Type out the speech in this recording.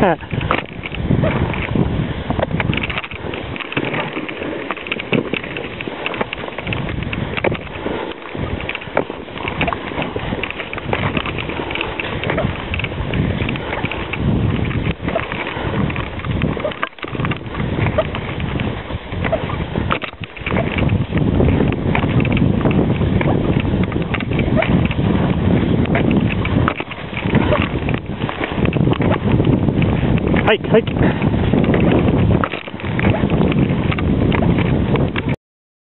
that? はい、はい。